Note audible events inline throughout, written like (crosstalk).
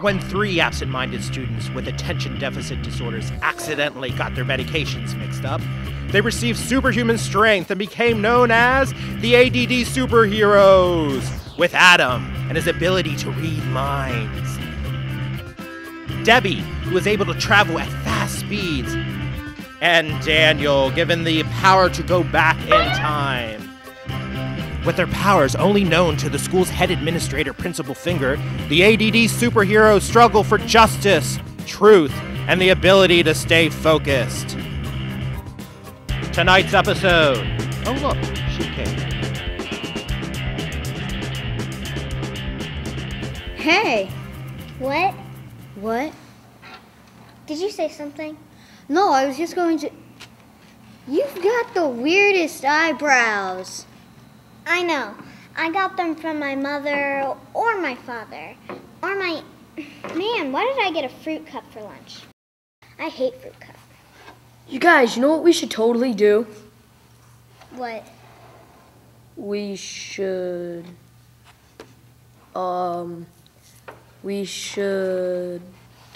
when three absent minded students with attention deficit disorders accidentally got their medications mixed up, they received superhuman strength and became known as the ADD Superheroes, with Adam and his ability to read minds. Debbie, who was able to travel at fast speeds, and Daniel, given the power to go back in time. With their powers only known to the school's head administrator, Principal Finger, the ADD superheroes struggle for justice, truth, and the ability to stay focused. Tonight's episode. Oh, look, she came. Hey, What? what? Did you say something? No, I was just going to. You've got the weirdest eyebrows. I know. I got them from my mother or my father. Or my. Man, why did I get a fruit cup for lunch? I hate fruit cup. You guys, you know what we should totally do? What? We should. Um. We should.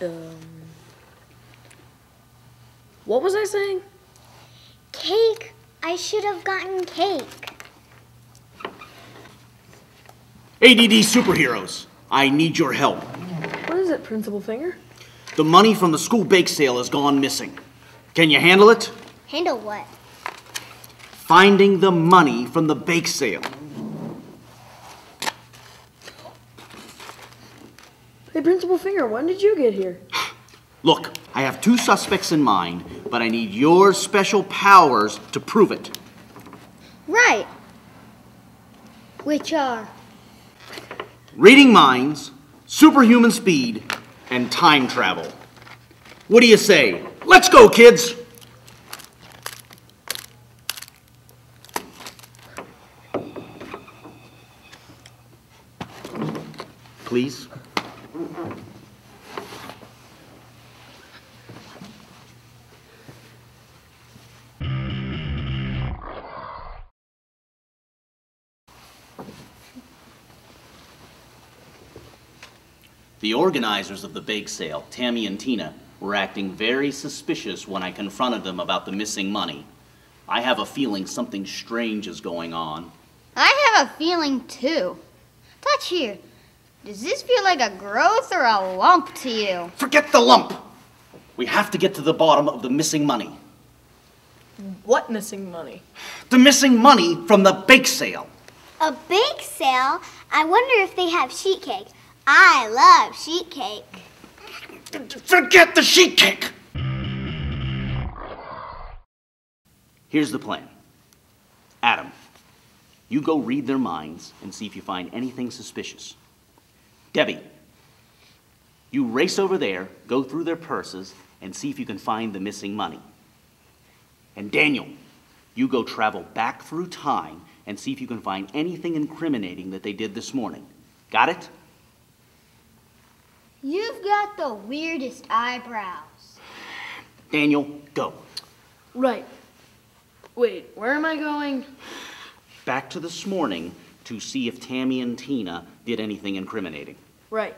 Um. What was I saying? Cake? I should have gotten cake. ADD superheroes, I need your help. What is it, Principal Finger? The money from the school bake sale has gone missing. Can you handle it? Handle what? Finding the money from the bake sale. Hey, Principal Finger, when did you get here? (sighs) Look, I have two suspects in mind, but I need your special powers to prove it. Right. Which are? Reading minds, superhuman speed, and time travel. What do you say? Let's go, kids! Please? The organizers of the bake sale, Tammy and Tina, were acting very suspicious when I confronted them about the missing money. I have a feeling something strange is going on. I have a feeling too. Touch here. Does this feel like a growth or a lump to you? Forget the lump! We have to get to the bottom of the missing money. What missing money? The missing money from the bake sale. A bake sale? I wonder if they have sheet cake. I love sheet cake. Forget the sheet cake! Here's the plan Adam, you go read their minds and see if you find anything suspicious. Debbie, you race over there, go through their purses, and see if you can find the missing money. And Daniel, you go travel back through time and see if you can find anything incriminating that they did this morning. Got it? You've got the weirdest eyebrows. Daniel, go. Right. Wait, where am I going? Back to this morning to see if Tammy and Tina did anything incriminating. Right.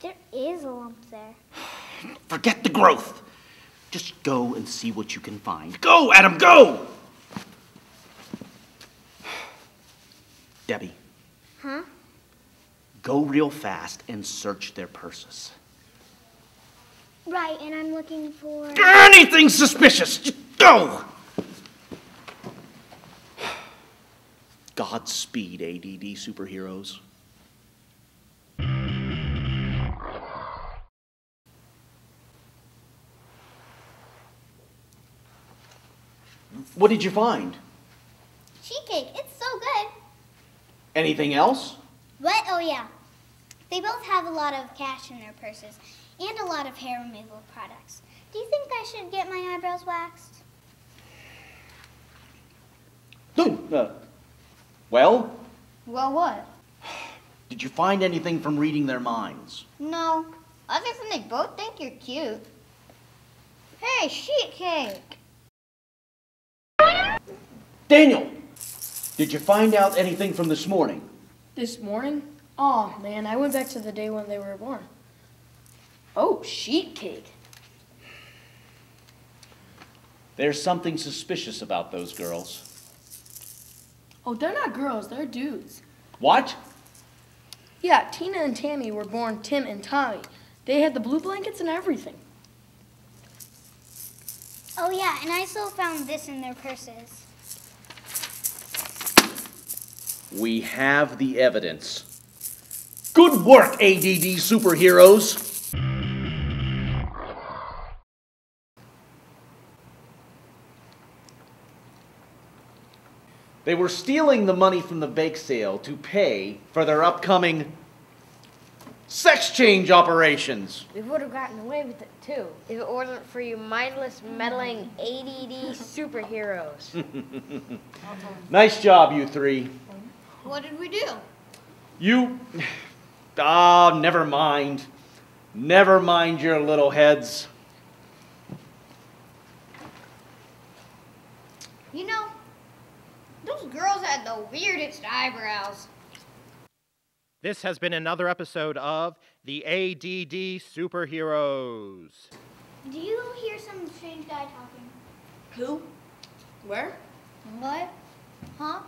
There is a lump there. Forget the growth. Just go and see what you can find. Go, Adam, go! (sighs) Debbie, Huh? Go real fast and search their purses. Right, and I'm looking for. Anything suspicious, just go! Godspeed, ADD superheroes. What did you find? Sheet cake. It's so good. Anything else? What? Oh, yeah. They both have a lot of cash in their purses and a lot of hair removal products. Do you think I should get my eyebrows waxed? No. Uh, well, Well, what? (sighs) did you find anything from reading their minds? No. Other than they both think you're cute. Hey, sheet cake. Daniel, did you find out anything from this morning? This morning? Oh man, I went back to the day when they were born. Oh, sheet cake. There's something suspicious about those girls. Oh, they're not girls, they're dudes. What? Yeah, Tina and Tammy were born Tim and Tommy. They had the blue blankets and everything. Oh, yeah, and I still found this in their purses. We have the evidence. Good work, ADD superheroes! They were stealing the money from the bake sale to pay for their upcoming sex change operations. We would have gotten away with it too if it wasn't for you mindless, meddling ADD superheroes. (laughs) Nice job, you three. What did we do? You. Ah, never mind. Never mind your little heads. You know, those girls had the weirdest eyebrows. This has been another episode of the ADD Superheroes. Do you hear some strange guy talking? Who? Where? What? Huh?